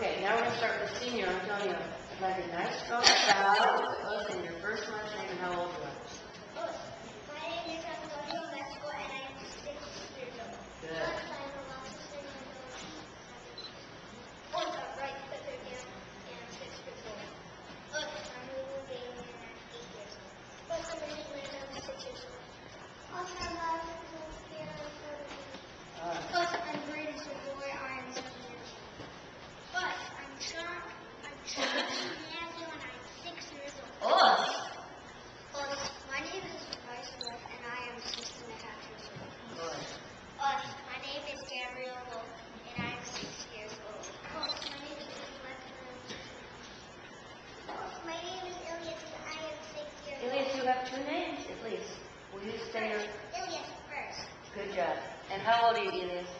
Okay, now we're gonna start with the senior, I'm telling you, like a nice strong crowd, Plus, my name is Bryce Wolf and I am six and a half years old. Us, my name is Gabrielle Wolf and I am six years old. Us, my name is Elizabeth and I am six Us, my name is Ilias and I am six years old. Elias, you have two names at least. Will you say your, Ilias first. good job. And how old are you, Elias?